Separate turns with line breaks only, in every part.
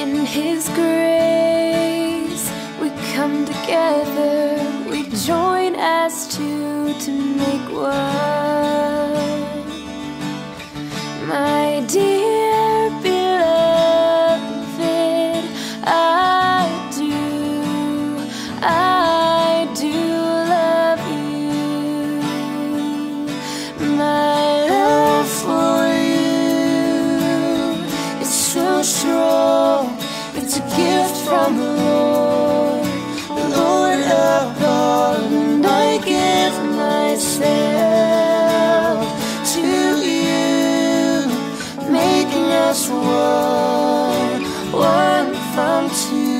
In His grace, we come together. We join as two to make one. From the Lord, the Lord above, and I give myself to you, making us one, one from two.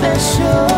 special.